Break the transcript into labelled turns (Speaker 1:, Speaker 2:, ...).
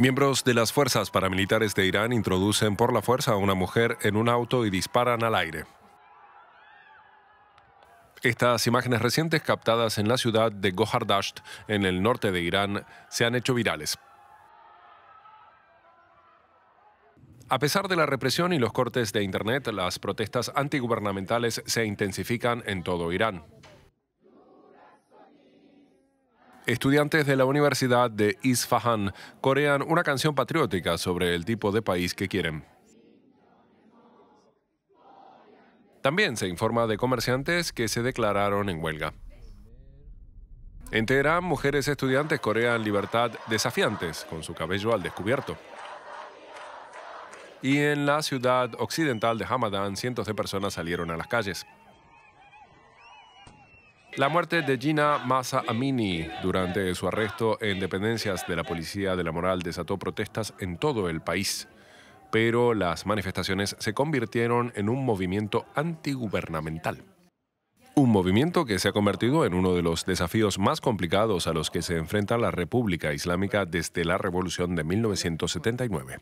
Speaker 1: Miembros de las fuerzas paramilitares de Irán introducen por la fuerza a una mujer en un auto y disparan al aire. Estas imágenes recientes captadas en la ciudad de Gohardasht, en el norte de Irán, se han hecho virales. A pesar de la represión y los cortes de Internet, las protestas antigubernamentales se intensifican en todo Irán. Estudiantes de la Universidad de Isfahan corean una canción patriótica sobre el tipo de país que quieren. También se informa de comerciantes que se declararon en huelga. En Teherán, mujeres estudiantes corean libertad desafiantes con su cabello al descubierto. Y en la ciudad occidental de Hamadán, cientos de personas salieron a las calles. La muerte de Gina Massa Amini durante su arresto en dependencias de la Policía de la Moral desató protestas en todo el país, pero las manifestaciones se convirtieron en un movimiento antigubernamental. Un movimiento que se ha convertido en uno de los desafíos más complicados a los que se enfrenta la República Islámica desde la Revolución de 1979.